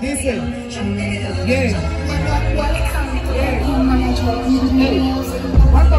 Dice, yeah. Manda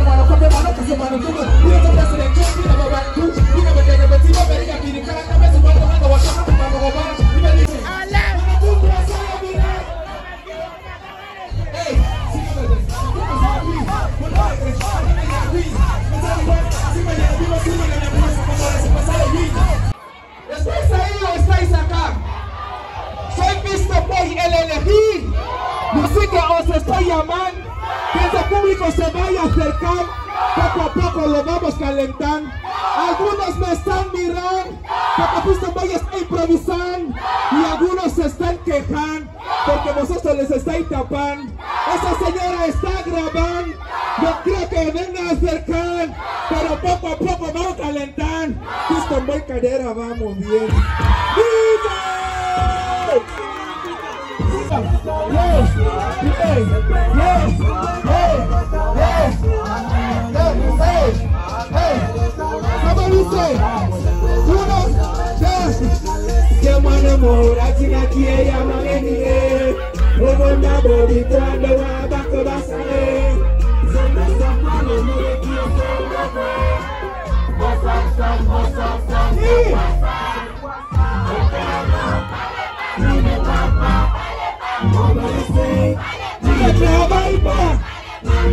Música os estoy llamando. Que ese público se vaya a acercar. Poco a poco lo vamos calentando. Algunos me están mirando. Porque Mr. Boy está improvisando. Y algunos se están quejando. Porque vosotros les estáis tapando. Esa señora está grabando. Yo creo que venga a acercar. Pero poco a poco vamos calentando. Mr. Boy cadera vamos bien. Yes, yes, yes, hey, somebody say,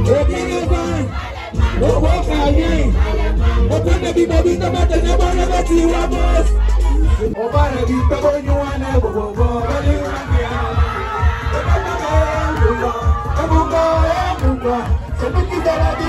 o tina vai, o boca alguém, o pende bibo bito bate na bola bati wa boss. O para bito bo nyuane bo bo bo bali wangia. Ebuka ebuka, sempre que dela de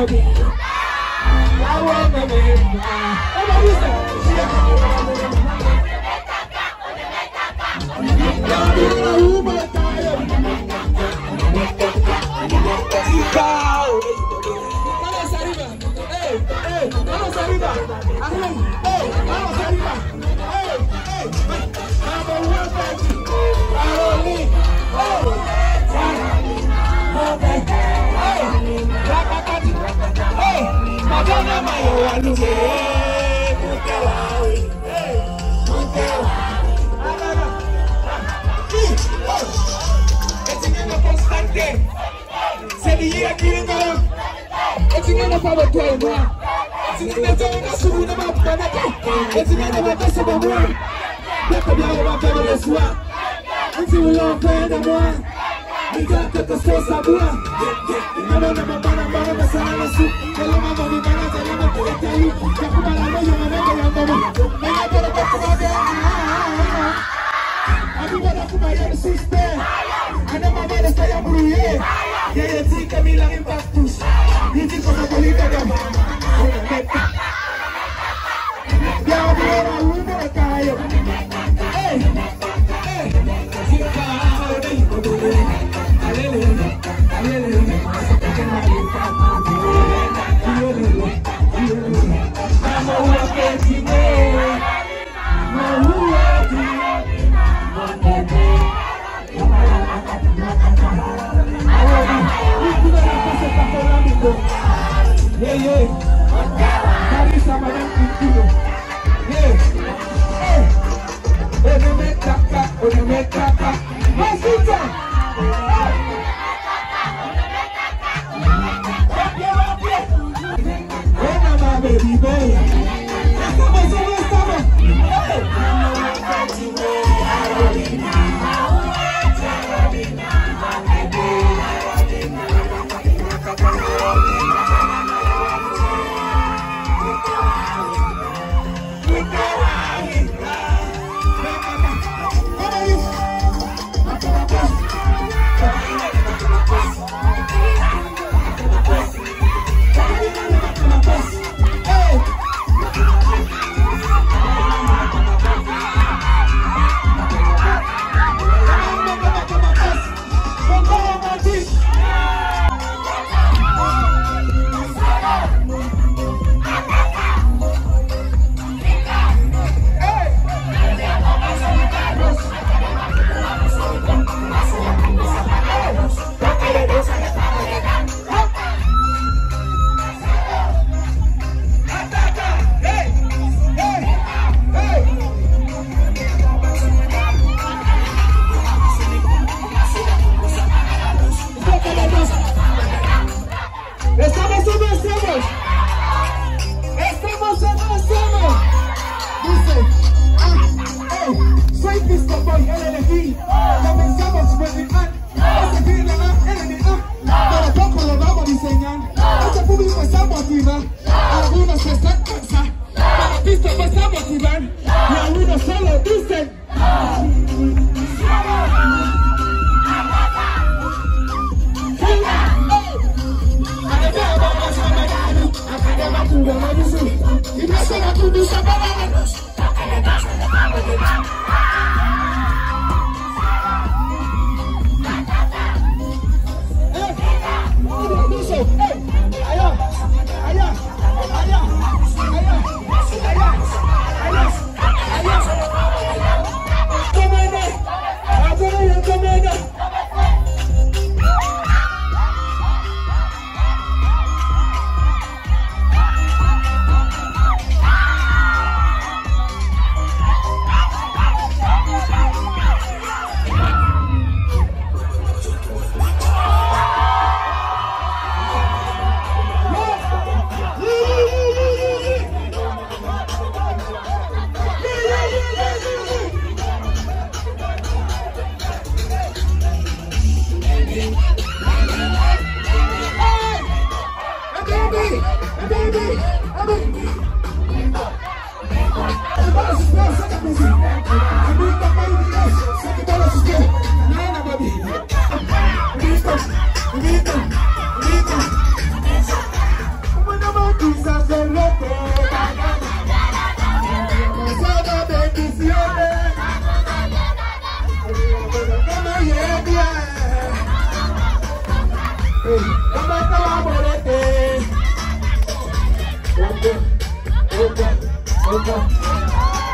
ọmọ mi. Àwọn ọmọ Se liye akil nan E ti nan apwa wak dwe mwa Ti nan nan dwe nan sou nan wap kwa nete E ti nan nan wak dwe sou nan mwa Pleko blan wap kama le kwe nan mwa Nan mwa sa mwa ella sí que mi la impactus. Y digo la bolita de hey Yeah, yeah. Carry some of them Kundo. Yeah. Hey. Onemekaka, onemekaka. Estamos en estamos. Estamos en estamos. Dice, ah, eh, soy Disco Boy, el elegí. Comenzamos con mi man. Ese que la A, el de A. Pero poco lo vamos a diseñar. Este público está motivado. Algunos están cansados. Se vas a motivar. Y algunos solo dicen. baby are the locals.